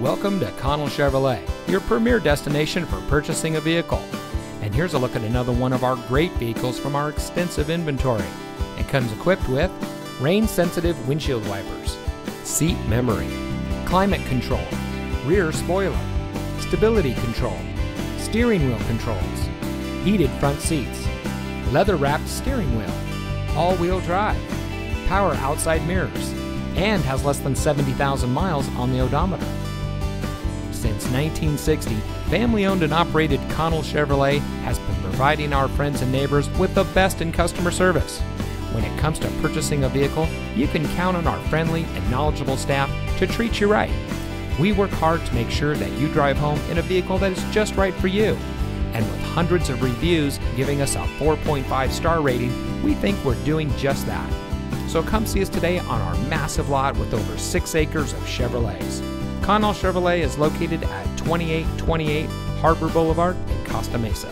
Welcome to Connell Chevrolet, your premier destination for purchasing a vehicle. And here's a look at another one of our great vehicles from our extensive inventory. It comes equipped with rain sensitive windshield wipers, seat memory, climate control, rear spoiler, stability control, steering wheel controls, heated front seats, leather wrapped steering wheel, all wheel drive, power outside mirrors, and has less than 70,000 miles on the odometer. Since 1960, family owned and operated Connell Chevrolet has been providing our friends and neighbors with the best in customer service. When it comes to purchasing a vehicle, you can count on our friendly and knowledgeable staff to treat you right. We work hard to make sure that you drive home in a vehicle that is just right for you. And with hundreds of reviews giving us a 4.5 star rating, we think we're doing just that. So come see us today on our massive lot with over 6 acres of Chevrolets. Connell Chevrolet is located at 2828 Harbor Boulevard in Costa Mesa.